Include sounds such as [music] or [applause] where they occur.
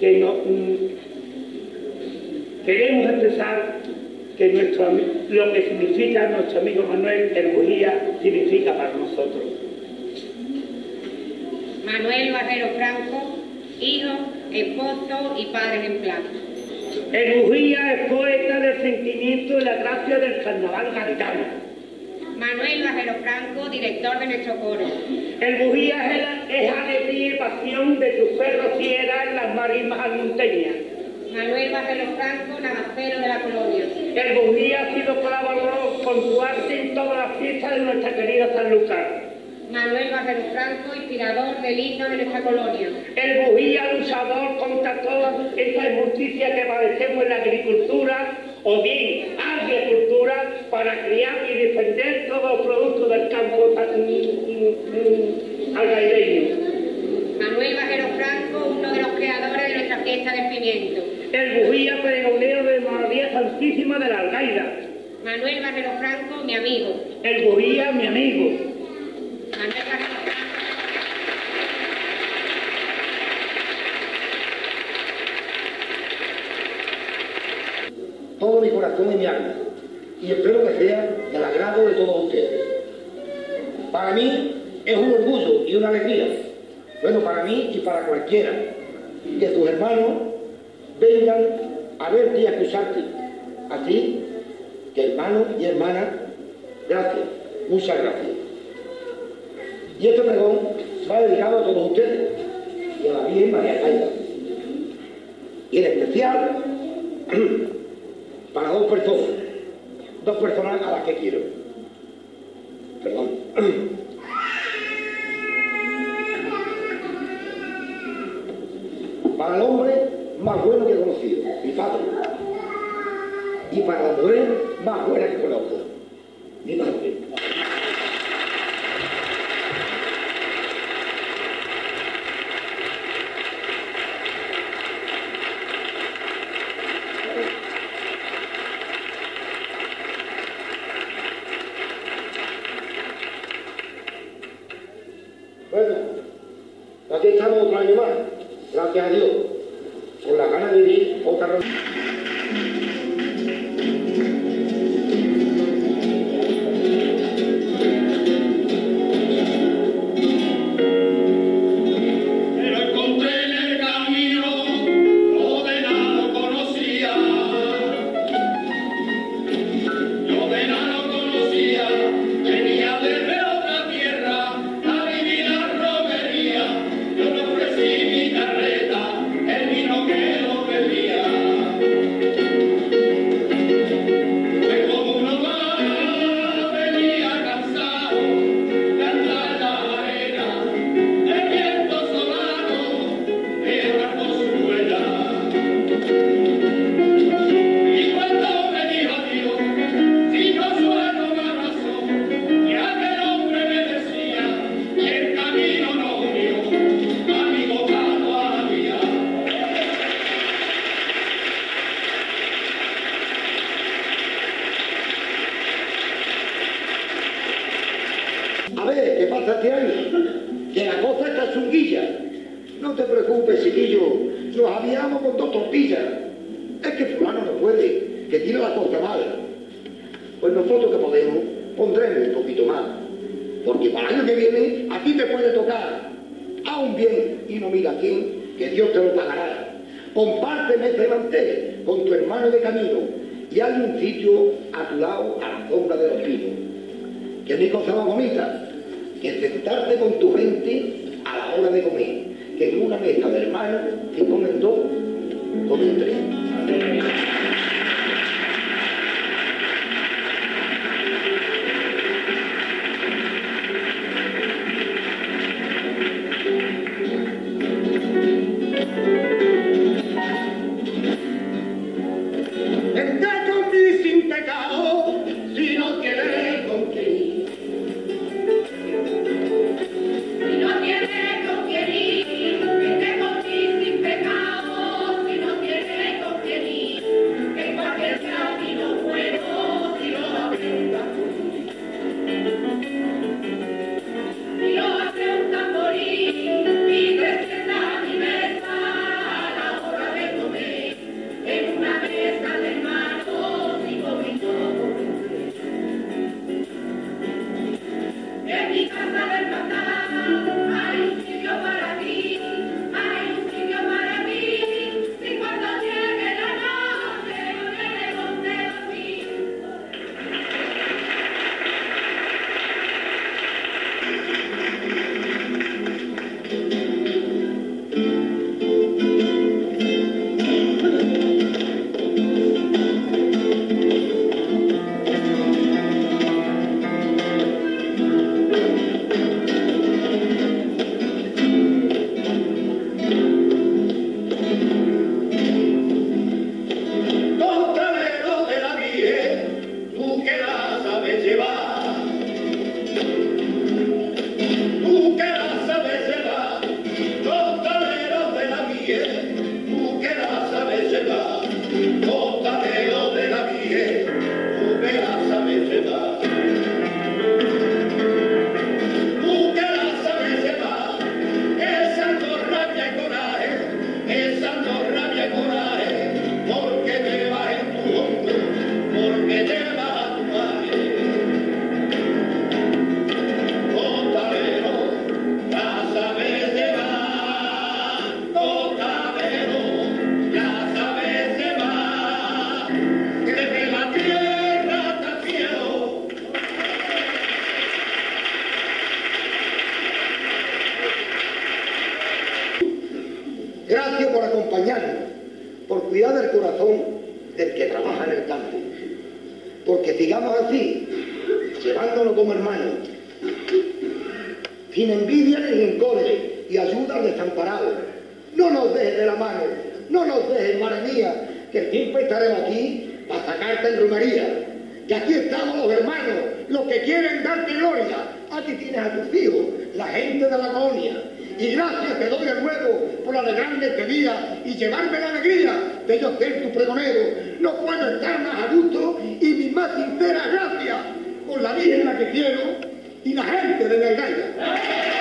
que no, mm, queremos expresar que nuestro, lo que significa nuestro amigo Manuel el Bujía significa para nosotros. Manuel Barrero Franco, hijo, esposo y padre ejemplar. El Bujía es poeta del sentimiento y la gracia del carnaval gaditano. Manuel Barrero Franco, director de nuestro coro. El Bujía es, la- es alegría y pasión de las marismas almonteñas. Manuel Barrero Franco, navacero de la colonia. El Bujía ha sido colaborador con tu arte en todas las fiestas de nuestra querida San Lucas. Manuel Barrero Franco, inspirador del himno de nuestra colonia. El Bujía luchador contra toda esa injusticia que padecemos en la agricultura o bien agricultura para criar y defender todos los productos del campo algaireño. Manuel Barrero Franco, uno de los del pimiento. El Bujía pregonero de María Santísima de la Algaida. Manuel Barrero Franco, mi amigo. El Bujía, mi amigo. Manuel Barrero Franco. todo mi corazón y mi alma, y espero que sea del agrado de todos ustedes. Para mí es un orgullo y una alegría, bueno, para mí y para cualquiera, que tus hermanos vengan a verte y a escucharte. Así que hermanos y hermanas, gracias, muchas gracias. Y este pregón va dedicado a todos ustedes y a la Virgen María Jaira. Y en especial [clears throat] para dos personas, dos personas a las que quiero. Perdón. [clears throat] Para el hombre más bueno que he conocido, mi padre. Y para la mujer más buena que conozco, mi madre. Bueno, aquí estamos otro año más, gracias a Dios, con la ganas de vivir otra No te preocupes, chiquillo. Nos aviamos con dos tortillas. Es que fulano no puede, que tiene la cosa mal. Pues nosotros que podemos, pondremos un poquito más. Porque para el año que viene, a ti te puede tocar. A un bien y no mira quién, que Dios te lo pagará. Compárteme este mantel con tu hermano de camino y hazle un sitio a tu lado a la sombra de los pinos que no hay cosa más bonita que sentarte con tu gente a la hora de comer, que una mesa de hermanos, si comen dos, comen tres. Gracias por acompañarnos, por cuidar del corazón del que trabaja en el campo. Porque sigamos así, llevándonos como hermanos, sin envidia ni rencores y ayuda al desamparado. No nos dejes de la mano, no nos dejes, madre mía, que siempre estaremos aquí para sacarte en romería. Que aquí estamos los hermanos, los que quieren darte gloria. Aquí tienes a tus hijos, la gente de la colonia. Y gracias te doy de nuevo grande pedida y llevarme la alegría de yo ser tu pregonero. No puedo estar más a gusto y mi más sincera gracias con la Virgen la que quiero y la gente de Vergaya.